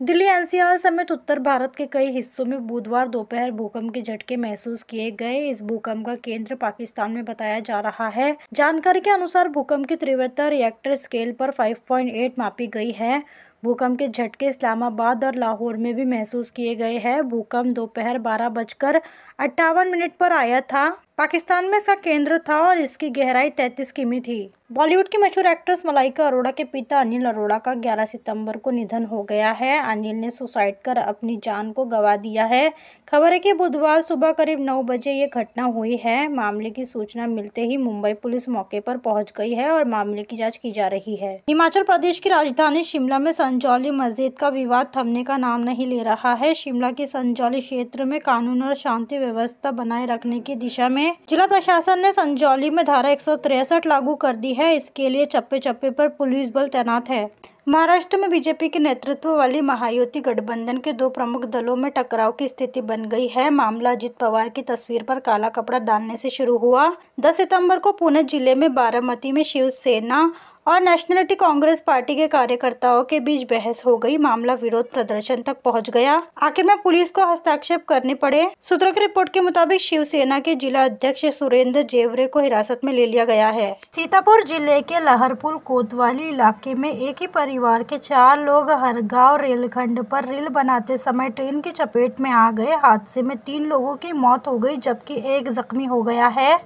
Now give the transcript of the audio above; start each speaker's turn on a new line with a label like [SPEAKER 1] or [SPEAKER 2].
[SPEAKER 1] Delhi NCR समेत उत्तर भारत के कई हिस्सों में बुधवार दोपहर भूकंप के झटके महसूस किए गए। इस भूकंप का केंद्र पाकिस्तान में बताया जा रहा है। जानकारी के अनुसार भूकंप की तीव्रता रिएक्टर स्केल पर 5.8 मापी गई है। भूकंप के झटके इस्लामाबाद और लाहौर में भी महसूस किए गए हैं। भूकंप दोपहर बारह बजकर अट्ठावन मिनट पर आया था। पाकिस्तान में इसका केंद्र था और इसकी गहराई 33 किमी थी। बॉलीवुड की मशहूर एक्ट्रेस मलाइका अरोड़ा के पिता अनिल अरोड़ा का 11 सितंबर को निधन हो गया है। अनिल ने सुसाइड कर अपनी जान को गवा दिया है। खबर है कि बुधवार सुबह करीब 9 बजे ये घटना हुई है। मामले की सूचना मिलते ही मुंबई पुलिस मौके पर पहुँच गई है और मामले की जाँच की जा रही है। हिमाचल प्रदेश की राजधानी शिमला में संजौली मस्जिद का विवाद थमने का नाम नहीं ले रहा है। शिमला के संजौली क्षेत्र में कानून और शांति व्यवस्था बनाए रखने की दिशा जिला प्रशासन ने संजौली में धारा एक लागू कर दी है। इसके लिए चप्पे चप्पे पर पुलिस बल तैनात है। महाराष्ट्र में बीजेपी के नेतृत्व वाली महायुति गठबंधन के दो प्रमुख दलों में टकराव की स्थिति बन गई है। मामला अजित पवार की तस्वीर पर काला कपड़ा डालने से शुरू हुआ। 10 सितंबर को पुणे ज़िले में बारामती में शिवसेना और नेशनलिटी कांग्रेस पार्टी के कार्यकर्ताओं के बीच बहस हो गई। मामला विरोध प्रदर्शन तक पहुँच गया। आखिर में पुलिस को हस्ताक्षेप करने पड़े। सूत्रों की रिपोर्ट के मुताबिक शिवसेना के जिला अध्यक्ष सुरेंद्र जेवरे को हिरासत में ले लिया गया है। सीतापुर ज़िले के लहरपुर कोतवाली इलाके में एक ही परिवार के चार लोग हरगांव रेलखंड पर रेल बनाते समय ट्रेन की चपेट में आ गए। हादसे में तीन लोगों की मौत हो गई, जबकि एक जख्मी हो गया है।